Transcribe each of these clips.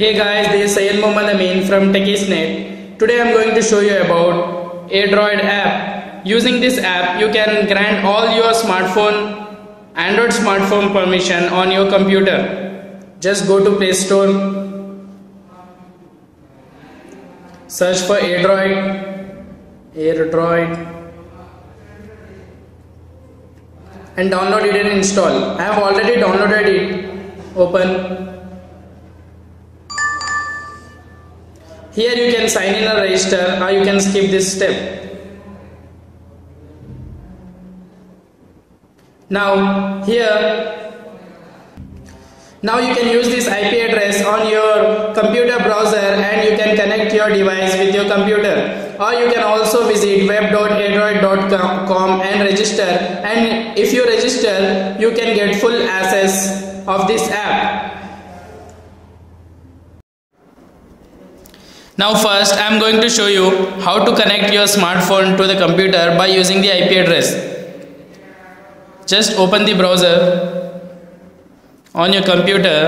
Hey guys, this is Syed Mohammad Amin from Techies Net. Today I'm going to show you about AirDroid app. Using this app, you can grant all your smartphone, Android smartphone permission on your computer. Just go to Play Store, search for AirDroid, AirDroid, and download it and install. I have already downloaded it. Open. Here you can sign in or register or you can skip this step. Now here now you can use this IP address on your computer browser and you can connect your device with your computer or you can also visit web.airdroid.com and register and if you register you can get full access of this app. Now first I am going to show you how to connect your smartphone to the computer by using the IP address. Just open the browser on your computer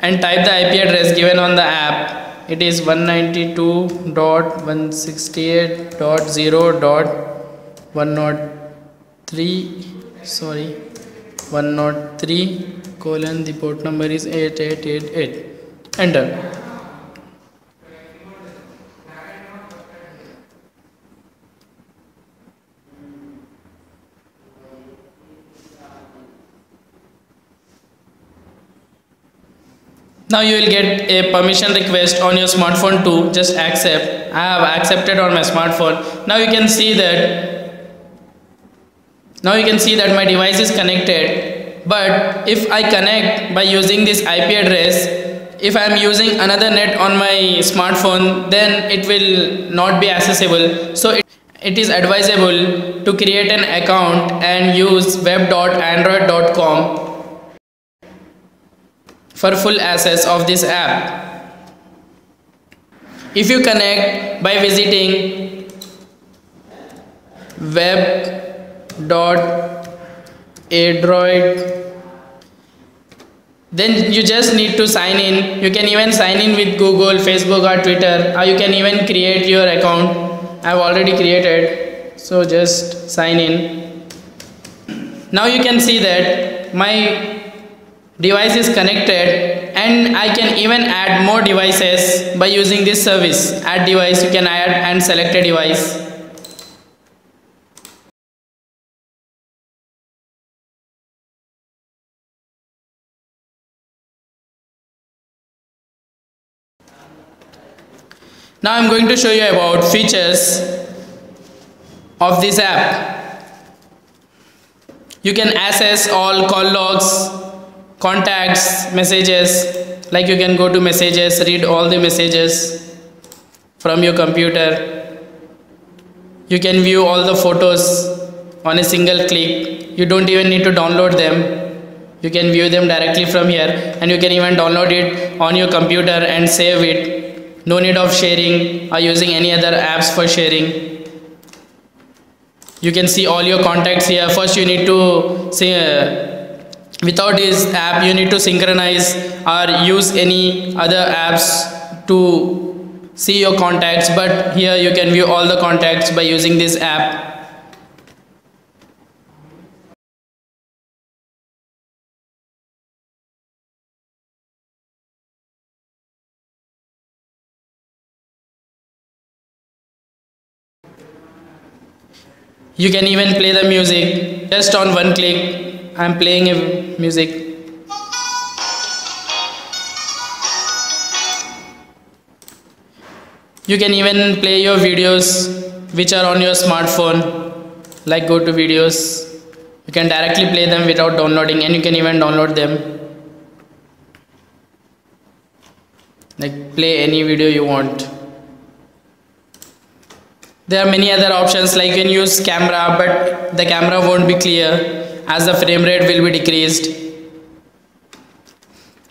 and type the IP address given on the app. It is 192.168.0.103 sorry 103 colon the port number is 8888 enter now you will get a permission request on your smartphone to just accept. I have accepted on my smartphone. Now you can see that now you can see that my device is connected. But if i connect by using this ip address if i am using another net on my smartphone then it will not be accessible. So it, it is advisable to create an account and use web.airdroid.com for full access of this app. If you connect by visiting web.airdroid then you just need to sign in. You can even sign in with google facebook or twitter or you can even create your account. I've already created so just sign in. Now you can see that my device is connected and I can even add more devices by using this service. Add device you can add and select a device. Now I'm going to show you about features of this app. You can access all call logs contacts messages like you can go to messages read all the messages from your computer. You can view all the photos on a single click. You don't even need to download them. You can view them directly from here and you can even download it on your computer and save it. No need of sharing or using any other apps for sharing. You can see all your contacts here. First you need to see uh, without this app you need to synchronize or use any other apps to see your contacts but here you can view all the contacts by using this app. You can even play the music just on one click I'm playing a music. You can even play your videos which are on your smartphone like go to videos. You can directly play them without downloading and you can even download them. Like play any video you want. There are many other options like you can use camera but the camera won't be clear as the frame rate will be decreased.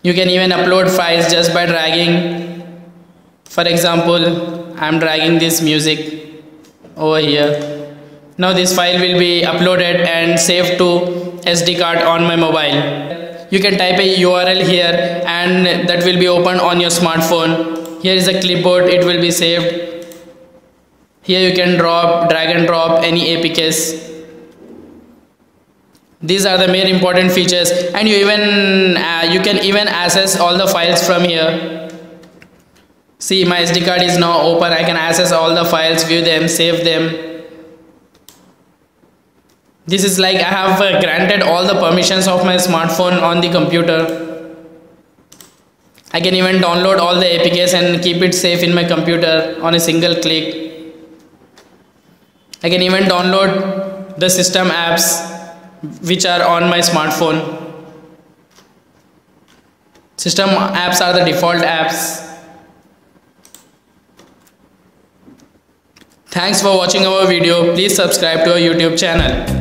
You can even upload files just by dragging. For example, I am dragging this music over here. Now this file will be uploaded and saved to SD card on my mobile. you can type a url here and that will be opened on your smartphone here is a clipboard it will be saved here you can drop drag and drop any apks these are the main important features. And you even uh, you can even access all the files from here. See my sd card is now open. I can access all the files view them save them. This is like I have uh, granted all the permissions of my smartphone on the computer. I can even download all the APKs and keep it safe in my computer on a single click. I can even download the system apps which are on my smartphone. System apps are the default apps. Thanks for watching our video. Please subscribe to our youtube channel